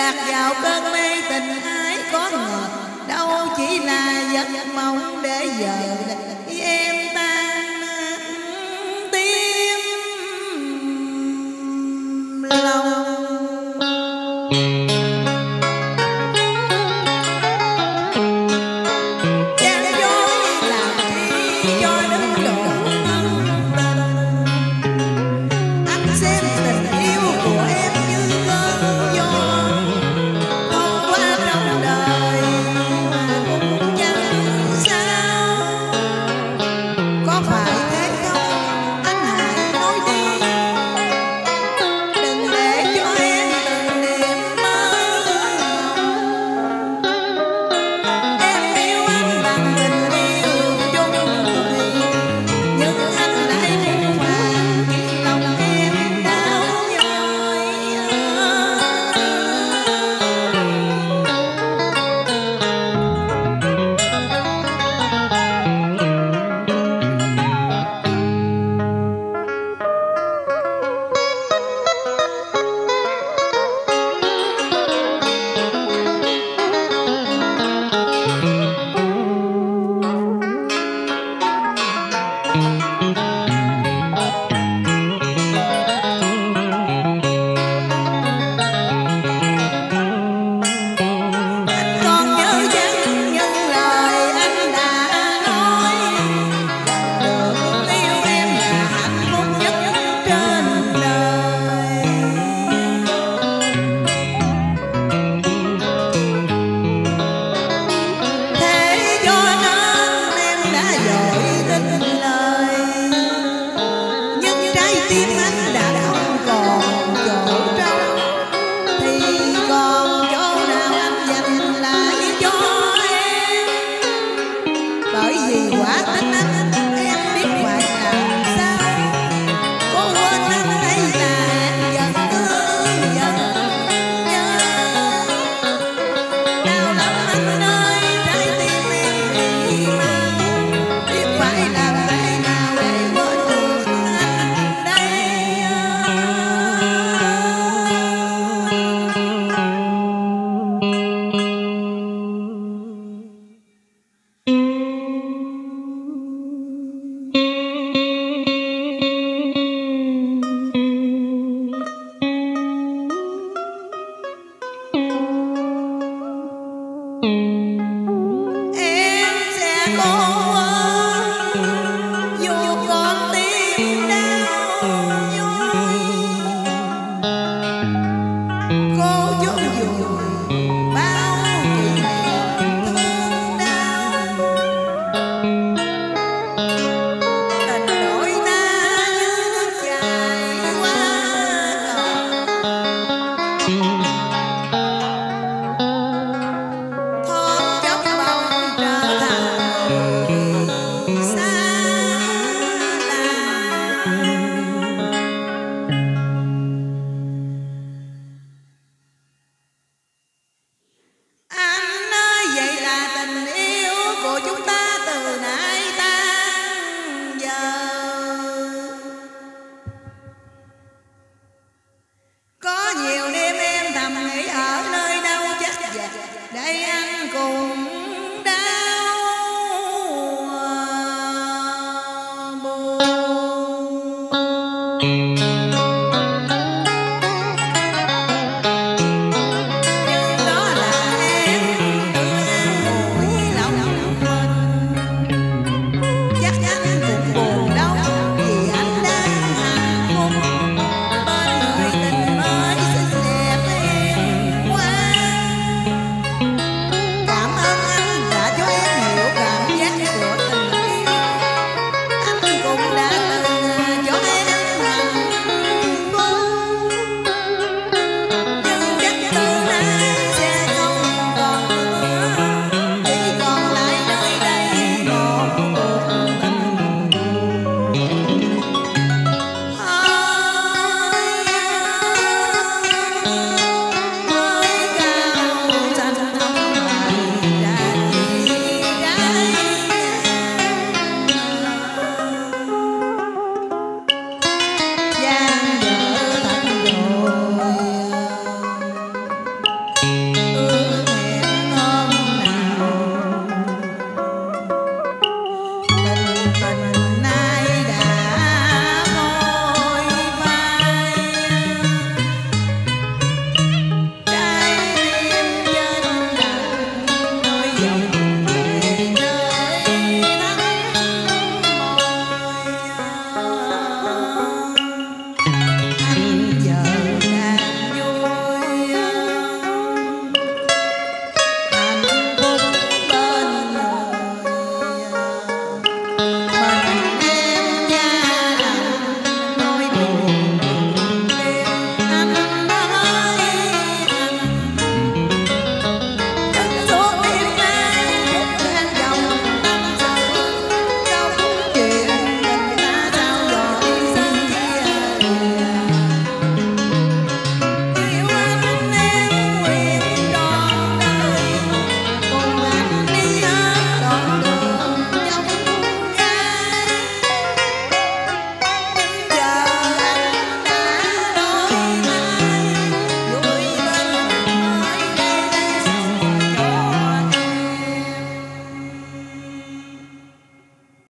lạc vào cơn mê tình ái có ngờ đâu chỉ là giấc mộng để giờ